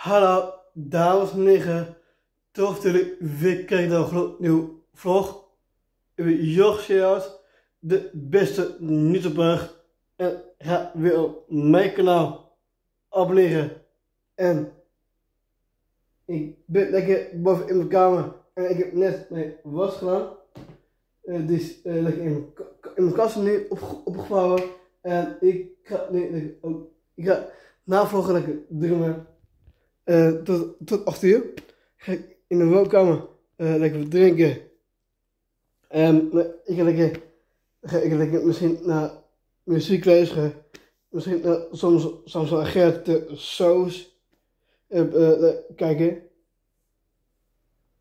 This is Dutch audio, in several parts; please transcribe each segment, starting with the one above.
Hallo dames en heren, tof dat jullie weer kijken naar een gloednieuwe vlog. Ik ben de beste YouTuber. En ga weer op mijn kanaal abonneren. En ik ben lekker boven in mijn kamer en ik heb net mijn was gedaan. Uh, die is uh, lekker in mijn, kast nu op, opgevouwen. En ik ga nu, oh, ik ga lekker drummen. Uh, tot, tot 8 uur ga ik in de woonkamer uh, lekker wat drinken. En uh, ik ga lekker, ga ik lekker misschien naar muziek luisteren. Misschien naar, soms, soms naar Gert de Soos kijken.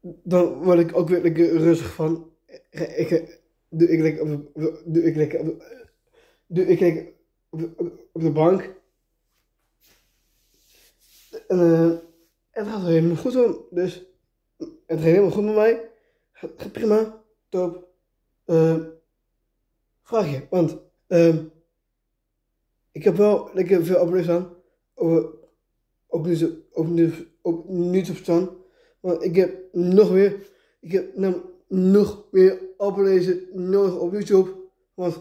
Dan word ik ook weer lekker rustig van. Ik, doe ik lekker doe ik lekker doe ik lekker op de bank. En uh, het gaat helemaal goed om. Dus het gaat helemaal goed met mij. Gaat, gaat prima. Top. Uh, vraagje. Want uh, ik heb wel lekker veel abonnees aan. Over, op, deze, op, op, niet op staan. Want ik heb nog meer. Ik heb namelijk nog meer abonnees nodig op YouTube. Want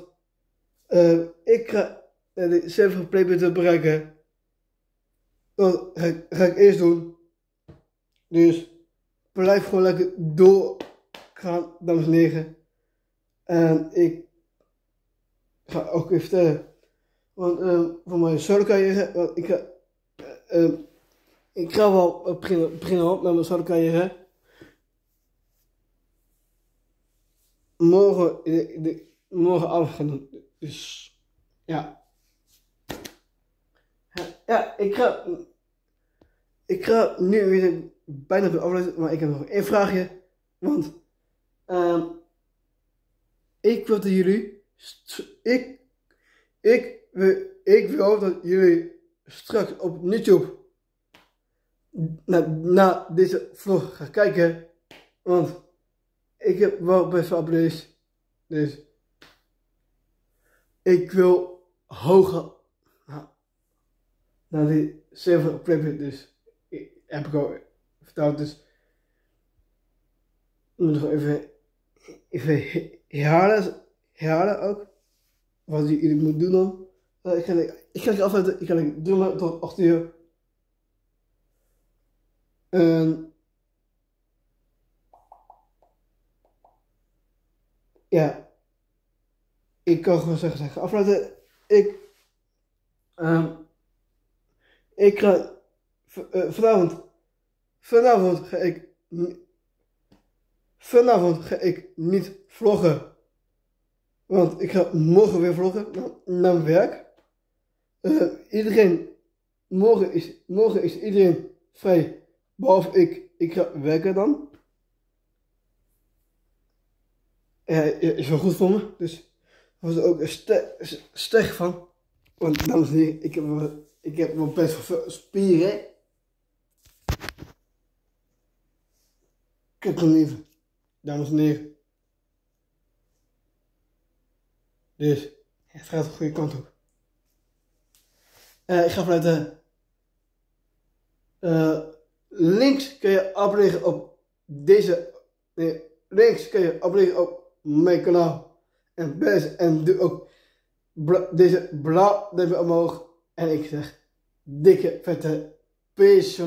uh, ik ga de 7 playpunten bereiken. Dat ga, ga ik eerst doen. Dus blijf gewoon lekker doorgaan, dames en heren. En ik ga ook even vertellen. Want uh, voor mijn solo carrière, want ik ga, uh, ik ga wel beginnen, beginnen op met mijn solo carrière. Morgen, de, morgen af gaan doen. Dus, ja. Ja, ik ga, ik ga nu weer bijna de aflevering, maar ik heb nog één vraagje. Want um, ik wil dat jullie, ik, ik, wil, ik wil dat jullie straks op YouTube naar deze vlog gaan kijken. Want ik heb wel best wel abonnees. Dus ik wil hoger naar die server op Dus heb ik al verteld. Dus ik moet nog even, even herhalen, herhalen ook. Wat jullie moeten doen dan. Uh, ik ga, ik ga afsluiten. Ik ga doen tot 8 uur. En ja, ik kan gewoon zeggen, zeggen afsluiten. Ik, um, ik ga uh, vanavond, vanavond ga ik, vanavond ga ik niet vloggen. Want ik ga morgen weer vloggen naar, werk. Uh, iedereen, morgen is, morgen is iedereen vrij, behalve ik. Ik ga werken dan. Ja, is wel goed voor me, dus was er ook sterk van. Want dames en heren, ik heb, ik heb wel best veel spieren. Heb hem even, dames en heren. Dus het gaat de goede kant op. Uh, ik ga vanuit de uh, links kun je abonneren op deze. Nee, links kun je abonneren op mijn kanaal. En best en doe ook bla, deze blauw duimpje omhoog. En ik zeg dikke vette peace